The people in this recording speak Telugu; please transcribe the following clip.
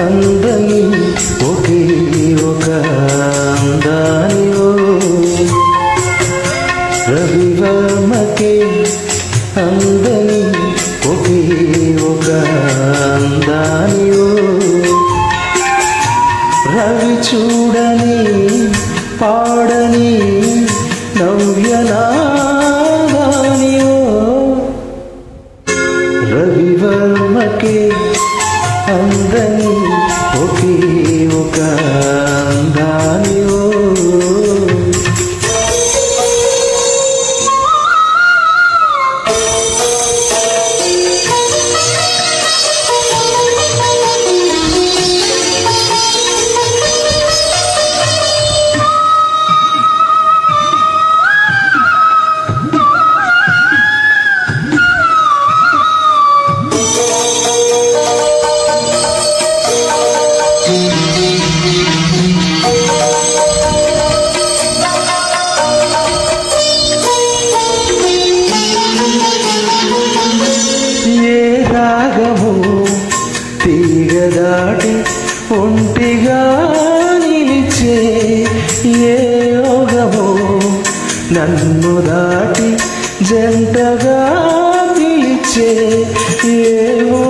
అందని ఒకే ఒక అందానివో. రవివర్మకే అందని ఒకే ఒక అందానివో. రవి చూడని పాడని నవ్యనాదానియో రవివర్మ అందని ఒకే ఒక నన్ను దాటి జంటగా పిలిచే ఏమో